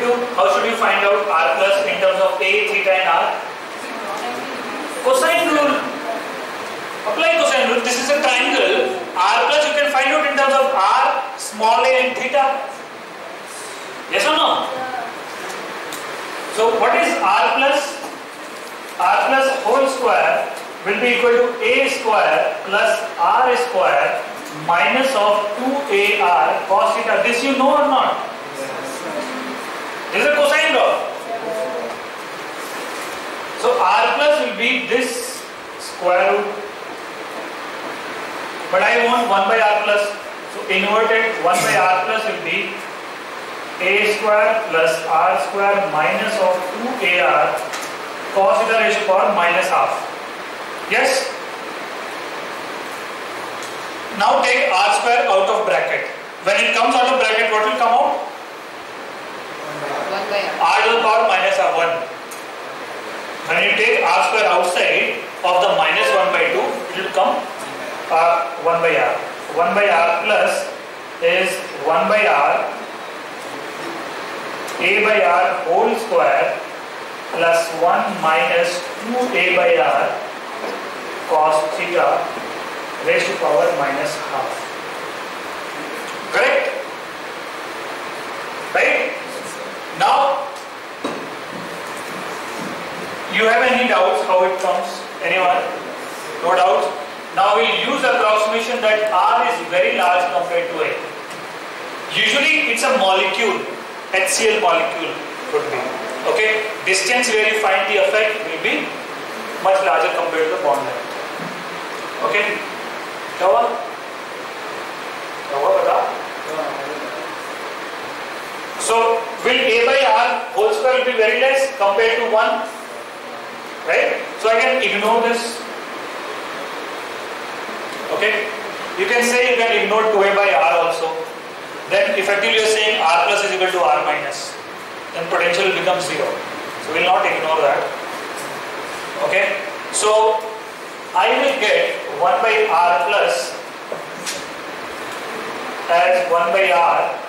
do? How should we find out r plus in terms of a, theta and r? Cosine rule. Apply cosine rule. This is a triangle. r plus you can find out in terms of r, small a and theta. Yes or no? So what is r plus? r plus whole square will be equal to a square plus r square minus of 2ar cos theta. This you know or not? This is a cosine law. So r plus will be this square root. But I want 1 by r plus. So inverted 1 by r plus will be a square plus r square minus of 2ar cos theta raised power minus half. Yes? Now take r square out of bracket. When it comes out of bracket, what will come out? R to the power minus r 1. When you take r square outside of the minus 1 by 2, it will come r 1 by r. 1 by r plus is 1 by r a by r whole square plus 1 minus 2a by r cos theta raised to power minus half. Correct? Right? Now, you have any doubts how it comes? Anyone? No doubt? Now we'll use approximation that R is very large compared to A. Usually it's a molecule, HCl molecule could be. Okay? Distance where you find the effect will be much larger compared to the bond length. Okay? क्या हुआ? क्या हुआ बता? so will A by R whole square will be very less compared to 1? Right? So I can ignore this. Okay? You can say you can ignore 2A by R also. Then effectively you are saying R plus is equal to R minus. Then potential will become 0. So we will not ignore that. Okay? So I will get 1 by R plus as 1 by R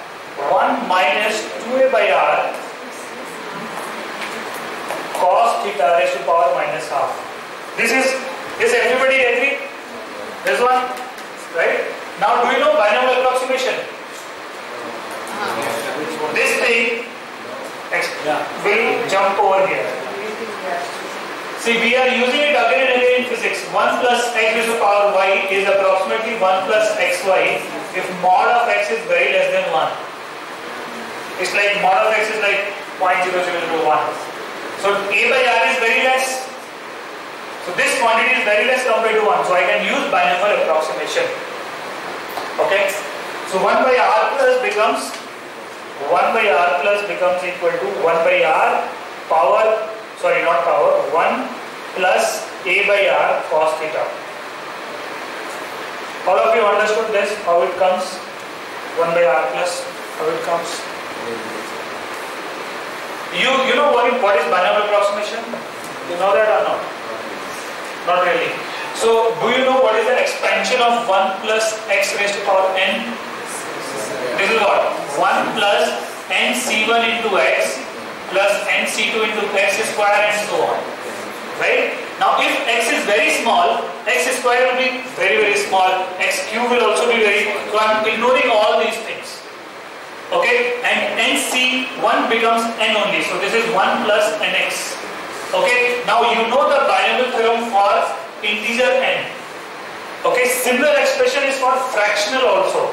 1 minus 2a by r cos theta raised to power minus half. This is, is everybody agree? This one, right? Now do you know binomial approximation? This thing will jump over here. See, we are using it again and again in physics. 1 plus x raised to power y is approximately 1 plus xy if mod of x is very less than 1. It's like mod of x is like 0.0001. So a by r is very less. So this quantity is very less compared to 1. So I can use binomial approximation. Okay. So 1 by r plus becomes 1 by r plus becomes equal to 1 by r power, sorry not power, 1 plus a by r cos theta. All of you understood this, how it comes? 1 by r plus, how it comes? You, you know what, what is binomial approximation? You know that or not? Not really. So, do you know what is the expansion of 1 plus x raised to power n? This is what? 1 plus n c1 into x plus n c2 into x square and so on. Right? Now, if x is very small, x square will be very, very small, x cube will also be very, so I am ignoring all these things. Okay, and nc1 becomes n only. So this is 1 plus nx. Okay, now you know the binomial theorem for integer n. Okay, similar expression is for fractional also.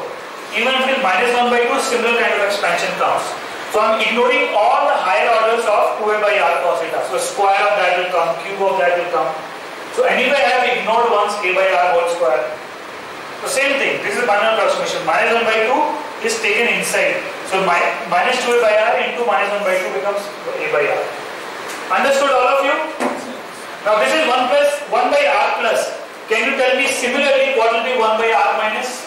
Even if it is minus 1 by 2, similar kind of expansion comes. So I am ignoring all the higher orders of 2a by r cos theta. So square of that will come, cube of that will come. So anyway I have ignored once a by r whole square. So same thing, this is binomial approximation. Minus 1 by 2 is taken inside. So mi minus 2a by r into minus 1 by 2 becomes a by r. Understood all of you? Now this is 1 plus 1 by r plus. Can you tell me similarly what will be 1 by r minus?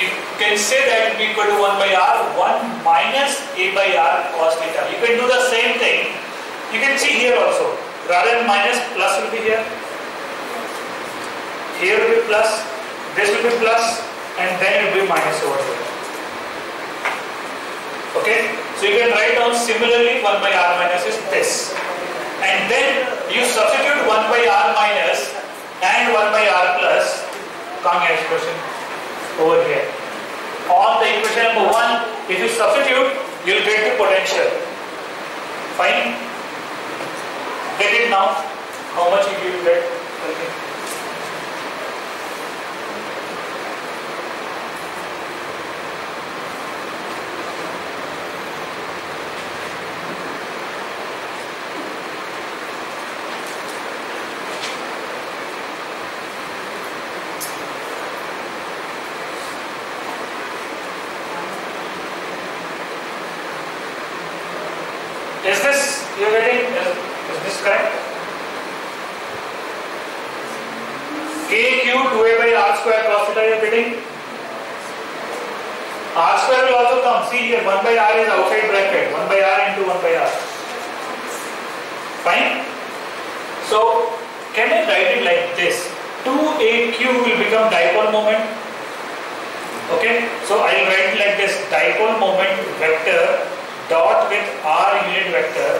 You can say that will be equal to 1 by r, 1 minus a by r cos theta. You can do the same thing. You can see here also. Rather than minus, plus will be here. Here will be plus, this will be plus, and then it will be minus over here. Okay, so you can write down similarly 1 by r minus is this. And then you substitute 1 by r minus and 1 by r plus Kang expression over here. On the equation number 1, if you substitute, you will get the potential. Fine? Get it now? How much you will get? Okay. Is this you're getting? Is, is this correct? K q 2a by r cos you're getting? r square will also come. See here 1 by r is outside bracket. 1 by r into 1 by r. Fine? So can I write it like this? 2aq will become dipole moment. Okay? So I will write it like this dipole moment vector dot with r unit vector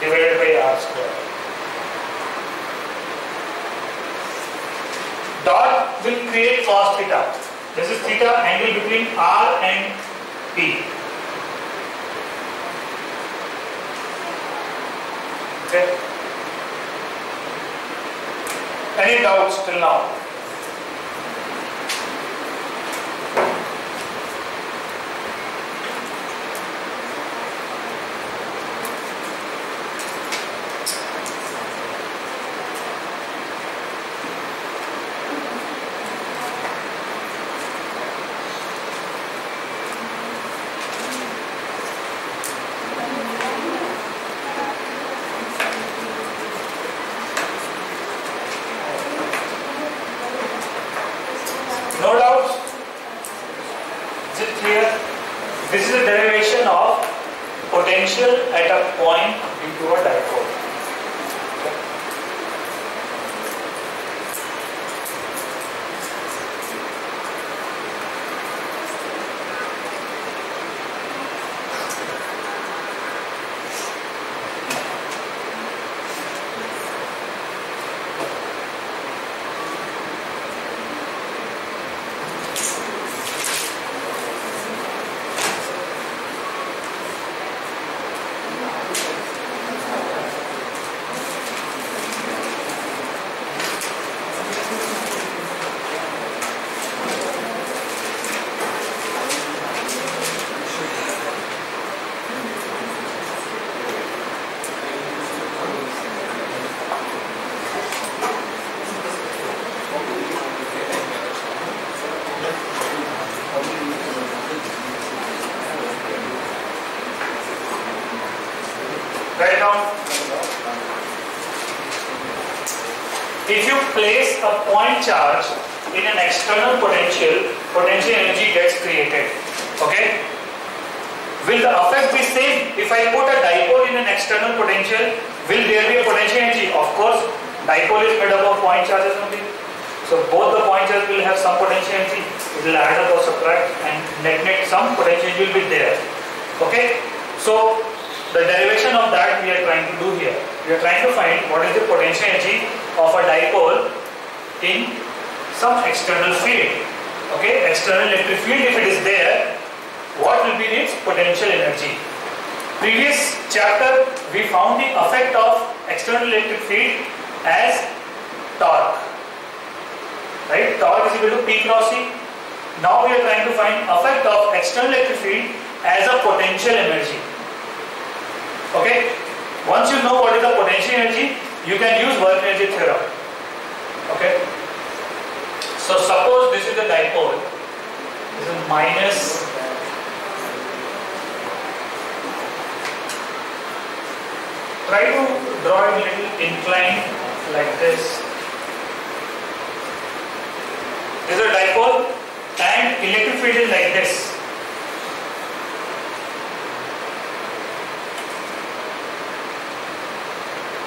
divided by r square. Dot will create cos theta. This is theta angle between r and p. Okay. Any doubts till now? No doubts? Is it clear? This is a derivation of potential at a point due to a dipole. Write down. If you place charge in an external potential, potential energy gets created. Okay? Will the effect be same if I put a dipole in an external potential? Will there be a potential energy? Of course, dipole is made up of point charges only. So both the point charges will have some potential energy. It will add up or subtract and net net some potential energy will be there. Okay? So the derivation of that we are trying to do here. We are trying to find what is the potential energy of a dipole in some external field. Okay, external electric field if it is there, what will be its potential energy? Previous chapter we found the effect of external electric field as torque. Right? Torque is equal to P cross E. Now we are trying to find effect of external electric field as a potential energy. Okay? Once you know what is the potential energy, you can use work energy theorem. Okay? So suppose this is the dipole. This is minus try to draw a little inclined like this. This is a dipole and electric field is like this.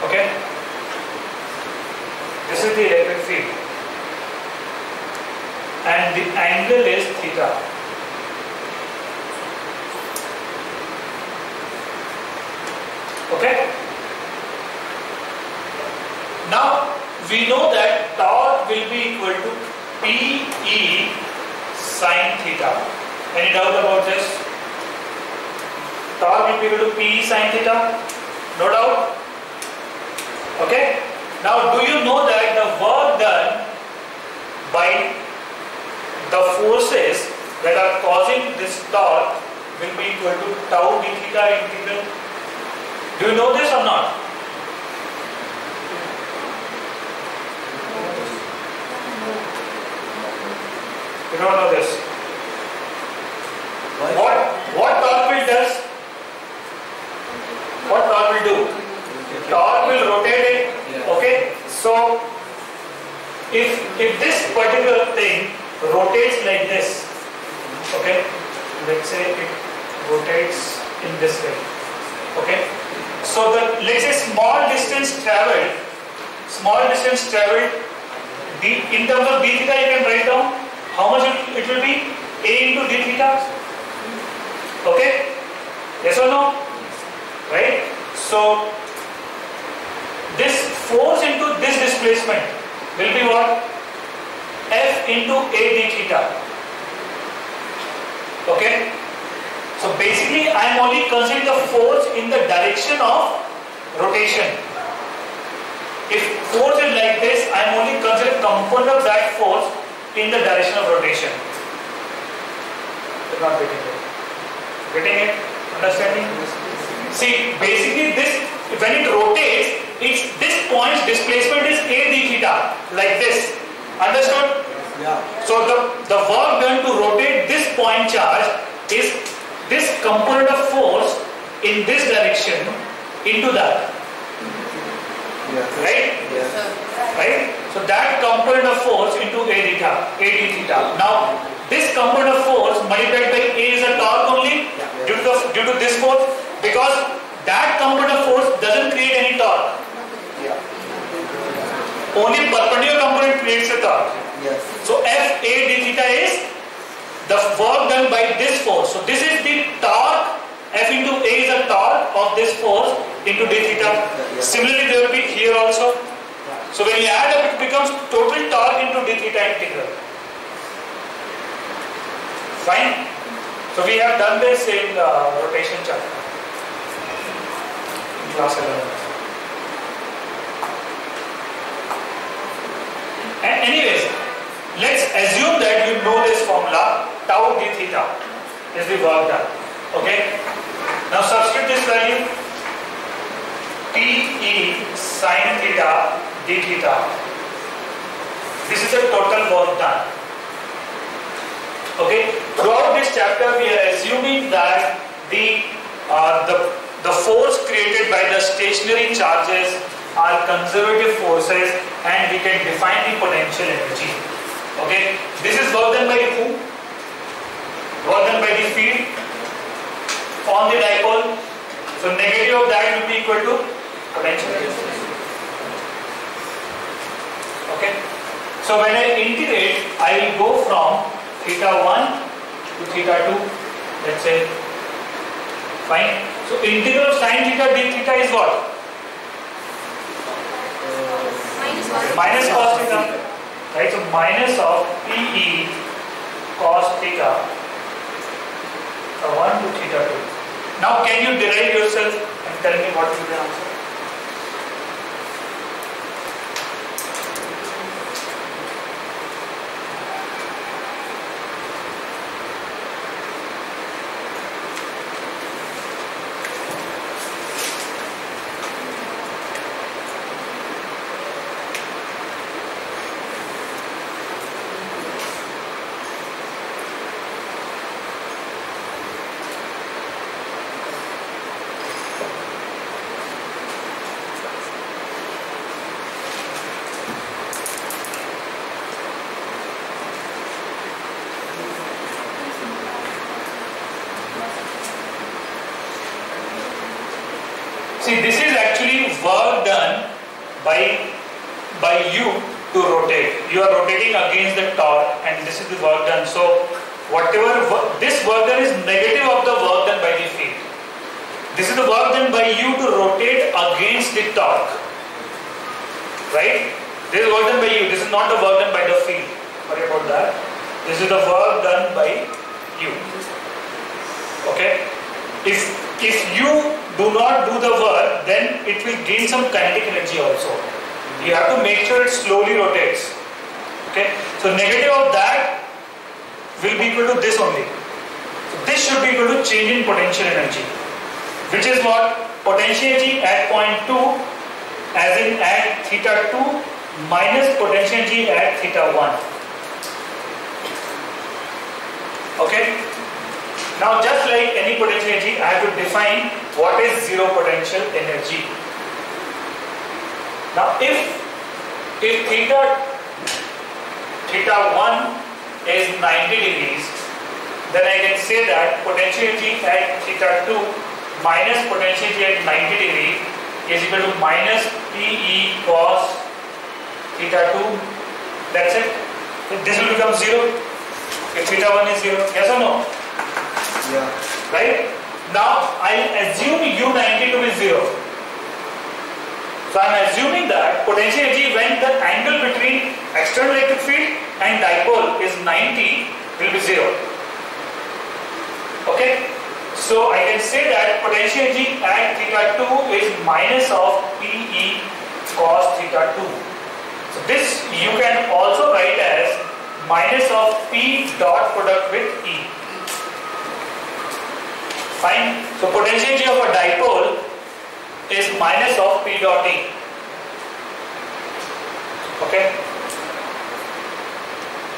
Okay? This is the electric field and the angle is theta. Okay? Now, we know that torque will be equal to PE sine theta. Any doubt about this? Torque will be equal to PE sine theta? No doubt? Okay? Now, do you know that the work done by the forces that are causing this torque will be equal to tau d theta integral? Do you know this or not? You don't know this. What what torque will does? What torque will do? Torque will rotate it. Okay. So if if this particular thing rotates like this, okay, let's say it rotates in this way. Okay. So the let's say small distance traveled, small distance traveled, d in terms of d theta you can write down how much it will be a into d theta. Okay? Yes or no? Right? So this force into this displacement will be what? F into a d theta. Okay? So basically I am only considering the force in the direction of rotation. If force is like this, I am only considering component of that force in the direction of rotation. You're not getting it. Getting it? Understanding? See, basically this, when it rotates, it's this point's displacement is a d theta, like this. Understood? Yeah. So the, the work done to rotate this point charge is this component of force in this direction into that. Yeah. Right? Yeah. Right? So that component of force into a theta, a d theta. Now this component of force multiplied by a is a torque only due to due to this force because that component of force doesn't create any torque. Yeah. Only perpendicular component creates a torque. Yes. So F A d theta is the work done by this force. So this is the torque. F into A is the torque of this force into d theta. Similarly, there will be here also. So when you add up, it becomes total torque into d theta integral. Fine. So we have done this in uh, rotation. In class 11. And anyways, let's assume that you know this formula, tau d theta is the work done. Okay? Now substitute this value, Te sine theta d theta. This is the total work done. Okay? Throughout this chapter, we are assuming that the, uh, the, the force created by the stationary charges are conservative forces and we can define the potential energy. Okay, this is work done by who? Work done by the field on the dipole. So negative of that will be equal to potential energy. Okay, so when I integrate, I will go from theta 1 to theta 2, let's say. Fine. So integral of sine theta d theta is what? Minus cos theta, right? So minus of PE cos theta, uh, 1 to theta 2. Now can you derive yourself and tell me what be the answer? See, this is actually work done by by you to rotate. You are rotating against the torque, and this is the work done. So, whatever this work done is negative of the work done by the field. This is the work done by you to rotate against the torque, right? This is work done by you. This is not the work done by the field. Worry about that. This is the work done by you. Okay? If if you do not do the work, then it will gain some kinetic energy also. You have to make sure it slowly rotates. Okay? So negative of that will be equal to this only. So this should be equal to change in potential energy. Which is what? Potential energy at point 2 as in at theta 2 minus potential energy at theta 1. Okay? Now just like any potential energy, I have to define what is zero potential energy. Now if if theta theta 1 is 90 degrees, then I can say that potential energy at theta 2 minus potential energy at 90 degree is equal to minus PE cos theta 2. That's it. This will become zero if theta 1 is zero. Yes or no? Yeah. right? Now I will assume U90 to be zero. So I am assuming that potential energy when the angle between external electric field and dipole is 90 will be zero. Okay? So I can say that potential energy at theta 2 is minus of PE cos theta 2. So this you can also write as minus of P dot product with E. Fine. So potential energy of a dipole is minus of P dot E. Okay.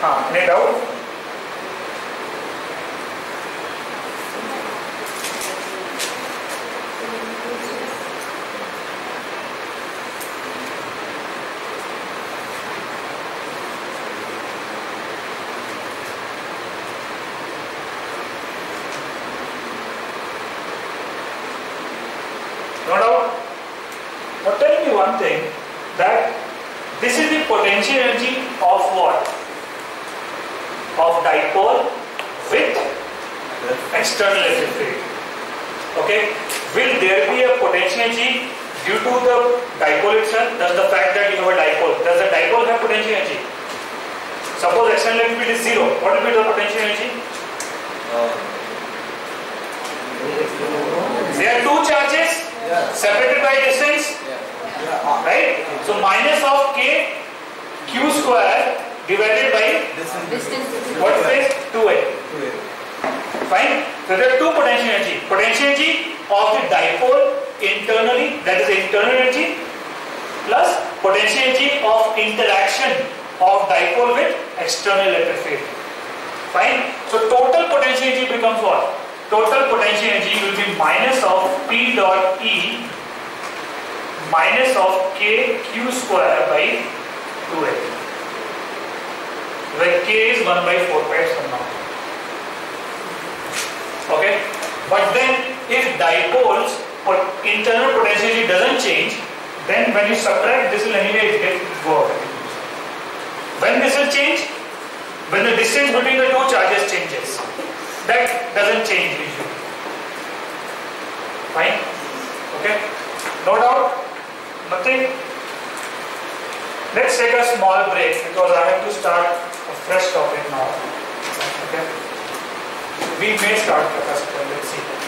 Ah, any doubt? No doubt. Now thing that this is the potential energy of what? Of dipole with external electric field. Okay? Will there be a potential energy due to the dipole itself? Does the fact that you have a dipole, does the dipole have potential energy? Suppose external electric field is zero. What will be the potential energy? Uh, There are two charges separated by distance. Yeah. Right? So minus of k q square divided by this Distance is what is this? 2a. Wait. Fine? So there are two potential energy. Potential energy of the dipole internally, that is internal energy, plus potential energy of interaction of dipole with external electric field. Fine? So total potential energy becomes what? Total potential energy will be minus of P dot E minus of K Q square by 2A. Where K is 1 by 4 pi epsilon naught. Okay? But then if dipoles or internal potential doesn't change, then when you subtract this will anyway get go. When this will change? When the distance between the two charges changes. That doesn't change usually. Fine? Okay? No doubt? Nothing? Let's take a small break because I have to start a fresh topic now. Okay? We may start the first. Let's see.